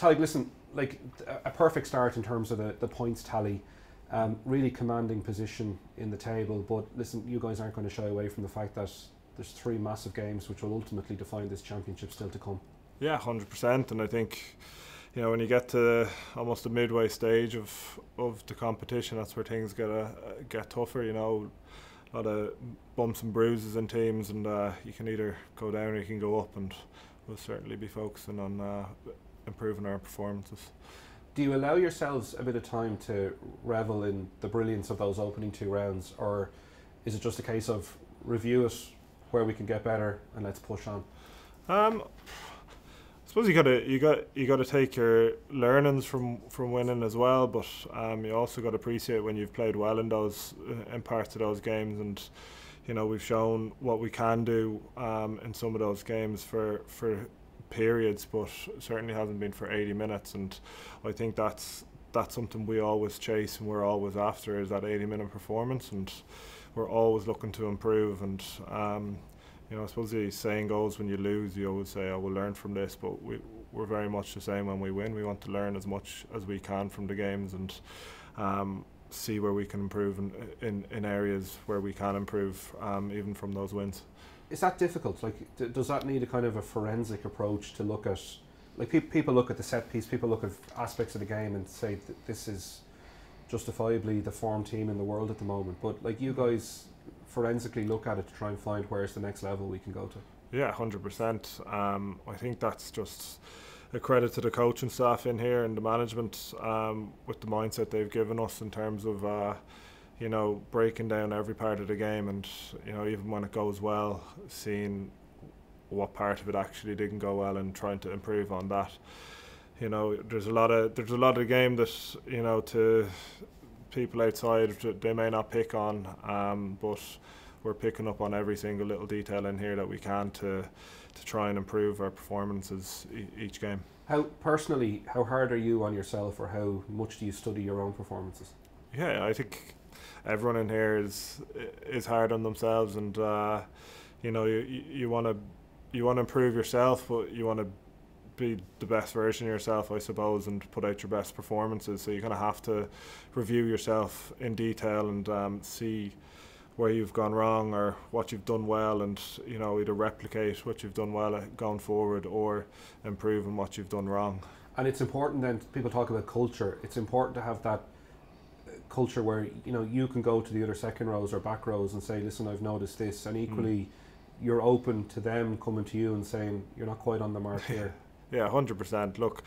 Tadhg, listen, like a perfect start in terms of the, the points tally. Um, really commanding position in the table, but listen, you guys aren't going to shy away from the fact that there's three massive games which will ultimately define this championship still to come. Yeah, hundred percent, and I think you know when you get to almost the midway stage of of the competition, that's where things get uh, get tougher. You know, a lot of bumps and bruises in teams, and uh, you can either go down or you can go up, and we'll certainly be focusing on uh, improving our performances. Do you allow yourselves a bit of time to revel in the brilliance of those opening two rounds, or is it just a case of review it where we can get better and let's push on? Um, I suppose you gotta you got you got to take your learnings from from winning as well, but um, you also got to appreciate when you've played well in those uh, in parts of those games, and you know we've shown what we can do um, in some of those games for for periods, but certainly hasn't been for 80 minutes. And I think that's that's something we always chase and we're always after is that 80 minute performance, and we're always looking to improve. And um, you know, I suppose the saying goes, when you lose, you always say, "I will learn from this." But we we're very much the same when we win. We want to learn as much as we can from the games and. Um, see where we can improve in, in, in areas where we can improve um, even from those wins is that difficult? Like, does that need a kind of a forensic approach to look at? Like, pe- people look at the set piece, people look at aspects of the game and say that this is justifiably the form team in the world at the moment. But like, you guys forensically look at it to try and find where's the next level we can go to. Yeah, hundred um, percent. I think that's just a credit to the coaching staff in here and the management um, with the mindset they've given us in terms of. Uh, you know, breaking down every part of the game, and you know, even when it goes well, seeing what part of it actually didn't go well and trying to improve on that. You know, there's a lot of there's a lot of the game that you know to people outside they may not pick on, um, but we're picking up on every single little detail in here that we can to to try and improve our performances e- each game. How personally, how hard are you on yourself, or how much do you study your own performances? Yeah, I think everyone in here is is hard on themselves, and uh, you know you want to you want to improve yourself, but you want to be the best version of yourself, I suppose, and put out your best performances. So you kind of have to review yourself in detail and um, see where you've gone wrong or what you've done well, and you know either replicate what you've done well going forward or improve on what you've done wrong. And it's important then. People talk about culture. It's important to have that culture where you know you can go to the other second rows or back rows and say, "Listen, I've noticed this," and equally, mm. you're open to them coming to you and saying, "You're not quite on the mark here." yeah, hundred percent. Look,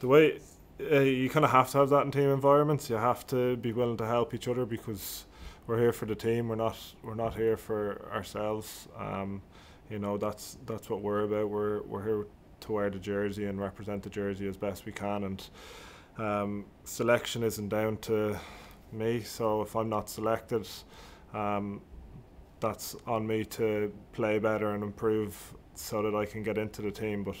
the way uh, you kind of have to have that in team environments. You have to be willing to help each other because we're here for the team. We're not we're not here for ourselves. Um, you know that's that's what we're about. We're we're here to wear the jersey and represent the jersey as best we can. And um, selection isn't down to me. So if I'm not selected, um, that's on me to play better and improve so that I can get into the team. But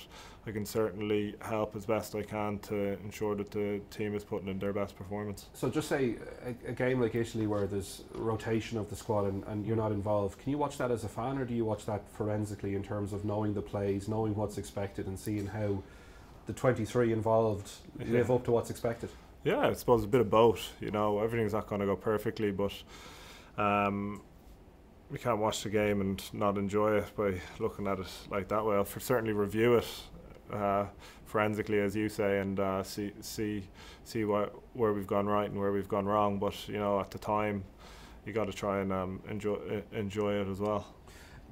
I can certainly help as best I can to ensure that the team is putting in their best performance. So just say a, a game like Italy where there's rotation of the squad and, and you're not involved. Can you watch that as a fan or do you watch that forensically in terms of knowing the plays, knowing what's expected and seeing how the 23 involved live up to what's expected? Yeah, I suppose a bit of both. You know, everything's not going to go perfectly, but um, we can't watch the game and not enjoy it by looking at it like that way. I'll certainly review it uh, forensically, as you say, and uh, see see see what where we've gone right and where we've gone wrong. But you know, at the time, you got to try and um, enjoy enjoy it as well.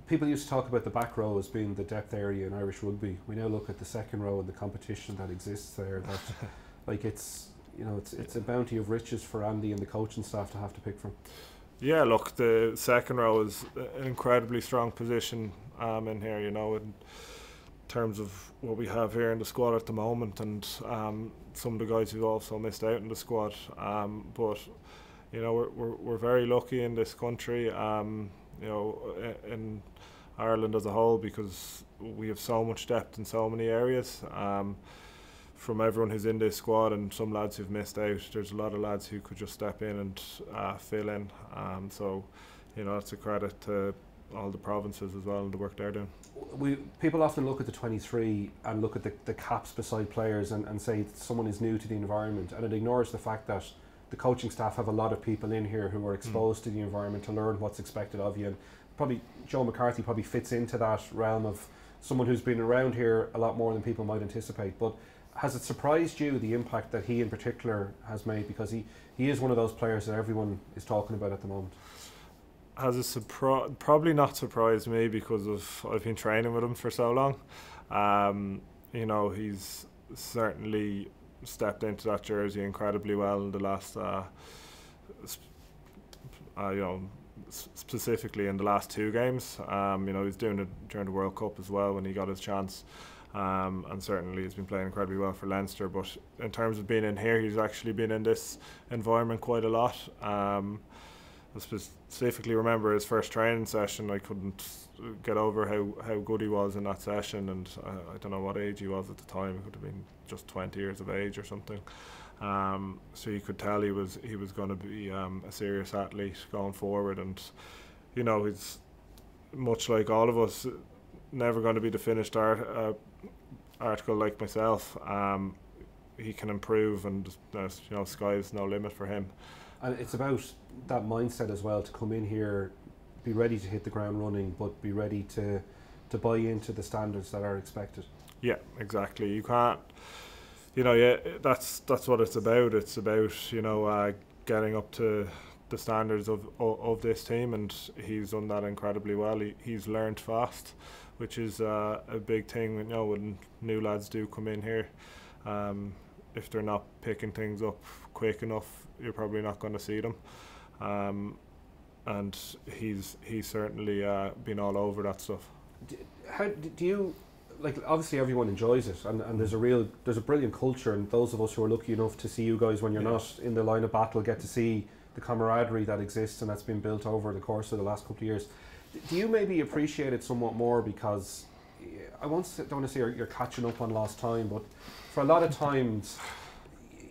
People used to talk about the back row as being the depth area in Irish rugby. We now look at the second row and the competition that exists there. That like it's you know, it's it's a bounty of riches for Andy and the coaching staff to have to pick from. Yeah, look, the second row is an incredibly strong position um, in here. You know, in terms of what we have here in the squad at the moment, and um, some of the guys who've also missed out in the squad. Um, but you know, we're, we're we're very lucky in this country. Um, you know, in Ireland as a whole because we have so much depth in so many areas. Um, from everyone who's in this squad and some lads who've missed out. There's a lot of lads who could just step in and uh, fill in. Um, so, you know, it's a credit to all the provinces as well and the work they're doing. we people often look at the 23 and look at the, the caps beside players and, and say someone is new to the environment and it ignores the fact that the coaching staff have a lot of people in here who are exposed mm. to the environment to learn what's expected of you and probably Joe McCarthy probably fits into that realm of someone who's been around here a lot more than people might anticipate but has it surprised you the impact that he in particular has made? Because he, he is one of those players that everyone is talking about at the moment. Has a surprise probably not surprised me because of I've been training with him for so long. Um, you know he's certainly stepped into that jersey incredibly well in the last uh, uh, you know specifically in the last two games. Um, you know he's doing it during the World Cup as well when he got his chance um, and certainly he's been playing incredibly well for Leinster. But in terms of being in here, he's actually been in this environment quite a lot. Um, I specifically remember his first training session. I couldn't get over how, how good he was in that session, and I, I don't know what age he was at the time. It could have been just 20 years of age or something. Um, so you could tell he was he was going to be um, a serious athlete going forward, and you know he's much like all of us, never going to be the finished art, uh, article like myself. Um, he can improve, and you know, sky's no limit for him. And it's about that mindset as well to come in here, be ready to hit the ground running, but be ready to to buy into the standards that are expected. Yeah, exactly. You can't. You know, yeah, that's that's what it's about. It's about you know uh, getting up to the standards of, of, of this team, and he's done that incredibly well. He, he's learned fast which is uh, a big thing. You know, when new lads do come in here, um, if they're not picking things up quick enough, you're probably not going to see them. Um, and he's he's certainly uh, been all over that stuff. Do, how do you like? Obviously, everyone enjoys it, and, and there's a real there's a brilliant culture, and those of us who are lucky enough to see you guys when you're yeah. not in the line of battle get to see the camaraderie that exists and that's been built over the course of the last couple of years do you maybe appreciate it somewhat more because I won't don't want to say you're, you're, catching up on lost time, but for a lot of times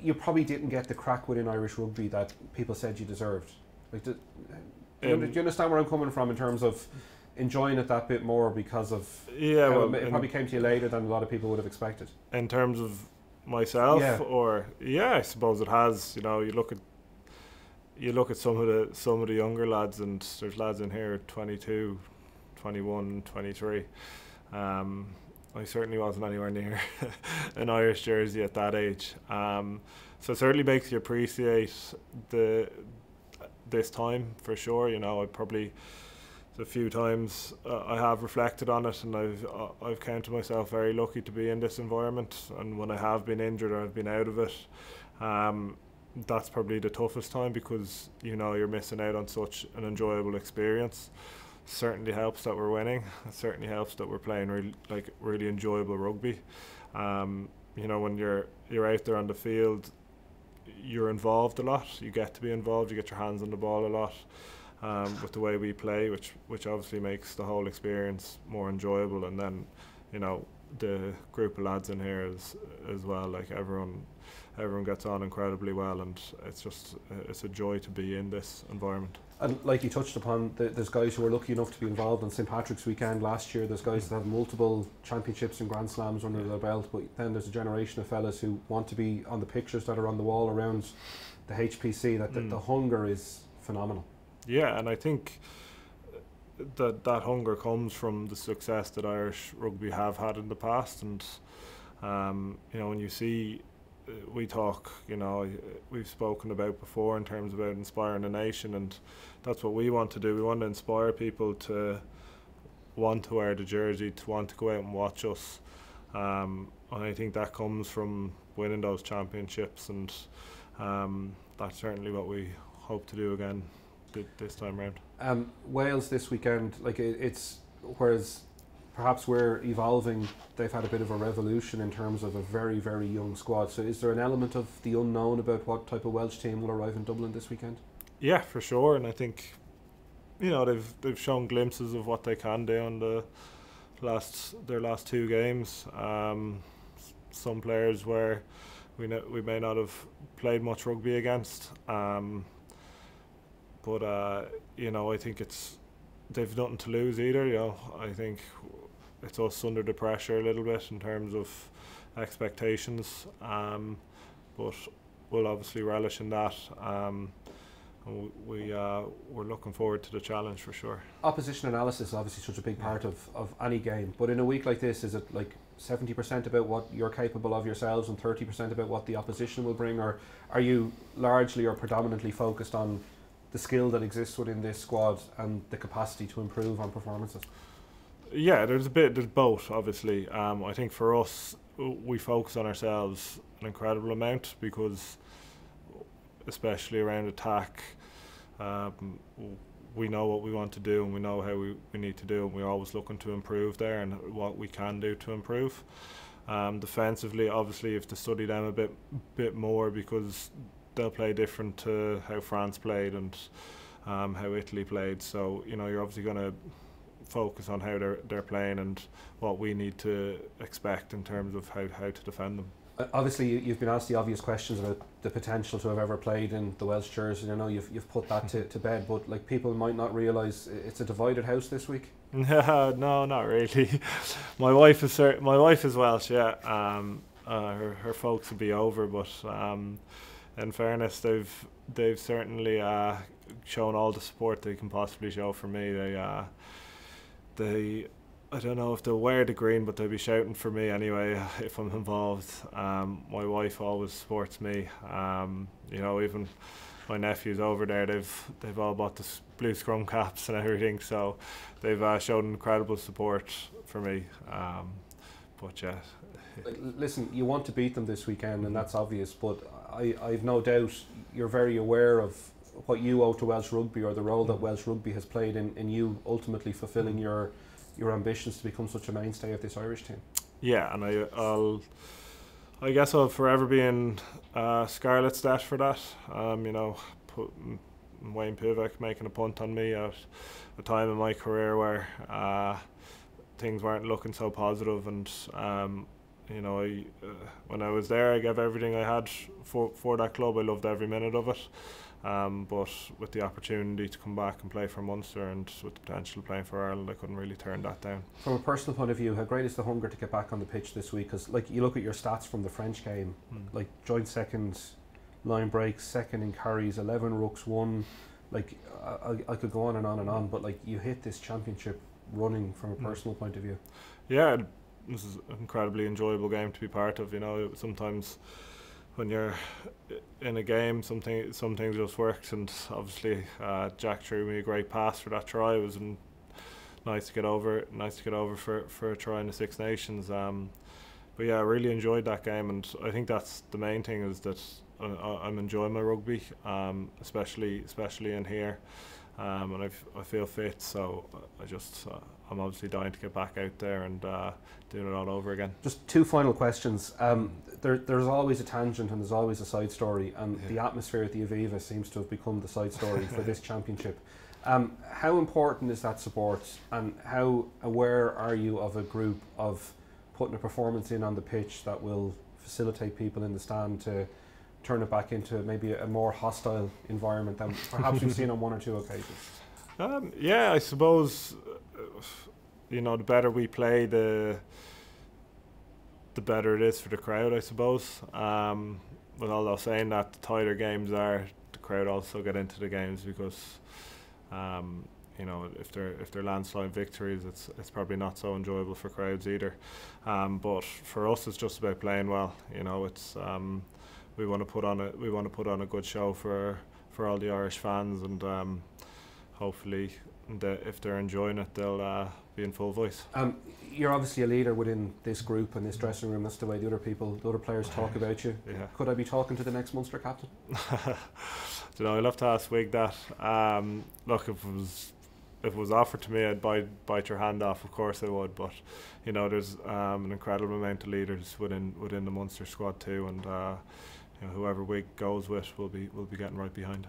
you probably didn't get the crack within Irish rugby that people said you deserved. Like, do, um, do you understand where I'm coming from in terms of enjoying it that bit more because of yeah, well, it, it probably came to you later than a lot of people would have expected. In terms of myself, yeah. or yeah, I suppose it has. You know, you look at you look at some of the some of the younger lads and there's lads in here 22 21 23 um, I certainly wasn't anywhere near an Irish jersey at that age. Um, so it certainly makes you appreciate the this time for sure you know I probably a few times uh, I have reflected on it and I've uh, I've counted myself very lucky to be in this environment. And when I have been injured or I've been out of it. Um, that's probably the toughest time because you know you're missing out on such an enjoyable experience. Certainly helps that we're winning. It certainly helps that we're playing really like really enjoyable rugby. Um, you know when you're you're out there on the field, you're involved a lot. You get to be involved. You get your hands on the ball a lot. Um, with the way we play, which which obviously makes the whole experience more enjoyable. And then, you know, the group of lads in here as as well. Like everyone everyone gets on incredibly well, and it's just it's a joy to be in this environment. And like you touched upon, there's guys who were lucky enough to be involved in St Patrick's weekend last year. There's guys that have multiple championships and Grand Slams under their belt, but then there's a generation of fellas who want to be on the pictures that are on the wall around the HPC. That the, mm. the hunger is phenomenal. Yeah, and I think that that hunger comes from the success that Irish rugby have had in the past, and um, you know when you see we talk, you know, we've spoken about before in terms about inspiring the nation, and that's what we want to do. We want to inspire people to want to wear the jersey, to want to go out and watch us. Um, and I think that comes from winning those championships, and um, that's certainly what we hope to do again th- this time round. Um, Wales this weekend, like it, it's whereas perhaps we're evolving. They've had a bit of a revolution in terms of a very, very young squad. So, is there an element of the unknown about what type of Welsh team will arrive in Dublin this weekend? Yeah, for sure. And I think, you know, they've they've shown glimpses of what they can do on the last their last two games. Um, some players where we know, we may not have played much rugby against. Um, but uh, you know, I think it's they've nothing to lose either. You know, I think it's us under the pressure a little bit in terms of expectations. Um, but we'll obviously relish in that. Um, and we uh, we're looking forward to the challenge for sure. Opposition analysis is obviously such a big part of, of any game, but in a week like this, is it like seventy percent about what you're capable of yourselves and thirty percent about what the opposition will bring, or are you largely or predominantly focused on the skill that exists within this squad and the capacity to improve on performances? Yeah, there's a bit. There's both, obviously. Um, I think for us, we focus on ourselves an incredible amount because, especially around attack, um, we know what we want to do and we know how we, we need to do, and we're always looking to improve there and what we can do to improve. Um, defensively, obviously, you have to study them a bit bit more because they'll play different to how France played and um, how Italy played. So you know, you're obviously going to focus on how they're they're playing and what we need to expect in terms of how, how to defend them. Uh, obviously, you, you've been asked the obvious questions about the potential to have ever played in the Welsh jersey. I know you've you've put that to, to bed, but like people might not realise it's a divided house this week. no, not really. my wife is cert- my wife is Welsh. Yeah, um, uh, her her folks would be over, but um, in fairness, they've they've certainly uh, shown all the support they can possibly show for me. They uh, they I don't know if they'll wear the green, but they'll be shouting for me anyway if I'm involved. Um, my wife always supports me. Um, you know, even my nephews over there, they've they've all bought the blue scrum caps and everything, so they've uh, shown incredible support for me. Um, but yeah. Listen, you want to beat them this weekend, and mm-hmm. that's obvious. But I, I've no doubt you're very aware of what you owe to Welsh rugby or the role that mm. Welsh rugby has played in, in you ultimately fulfilling mm. your your ambitions to become such a mainstay of this Irish team. Yeah, and I, I'll, I guess I'll forever be in uh, Scarlets' debt for that. Um, you know, put Wayne Pivac making a punt on me at a time in my career where uh, things weren't looking so positive, and um, you know, I, uh, when I was there, I gave everything I had for for that club. I loved every minute of it. Um, but with the opportunity to come back and play for Munster and with the potential of playing for Ireland, I couldn't really turn that down. From a personal point of view, how great is the hunger to get back on the pitch this week? Because like you look at your stats from the French game, mm. like joint second, line breaks, second in carries, eleven rucks, one. Like I, I could go on and on and on, but like you hit this championship running from a mm. personal point of view. Yeah, this is an incredibly enjoyable game to be part of. You know, sometimes when you're in a game, something some things just works, and obviously uh, Jack threw me a great pass for that try. It was nice to get over, nice to get over for, for a try in the Six Nations. Um, but yeah, I really enjoyed that game, and I think that's the main thing is that I, am enjoying my rugby, um, especially especially in here, um, and I, I feel fit. So I just uh, I'm obviously dying to get back out there and uh, doing it all over again. Just two final questions. Um, there, there's always a tangent and there's always a side story, and yeah. the atmosphere at the Aviva seems to have become the side story for this championship. Um, how important is that support, and how aware are you of a group of putting a performance in on the pitch that will facilitate people in the stand to turn it back into maybe a more hostile environment than perhaps we've seen on one or two occasions? Um, yeah, I suppose you know the better we play, the the better it is for the crowd, I suppose. Um, but although saying that, the tighter games are, the crowd also get into the games because, um, you know, if they're if they're landslide victories, it's it's probably not so enjoyable for crowds either. Um, but for us, it's just about playing well. You know, it's um, we want to put on a we want to put on a good show for for all the Irish fans, and um, hopefully, the, if they're enjoying it, they'll uh, be in full voice. Um, you're obviously a leader within this group and this dressing room. That's the way the other people, the other players talk about you. Yeah. Could I be talking to the next Munster captain? you know, I'd love to ask Wig that. Um, look, if it was if it was offered to me, I'd bite bite your hand off. Of course, I would. But you know, there's um, an incredible amount of leaders within within the Munster squad too, and uh, you know, whoever Wig goes with, will be will be getting right behind.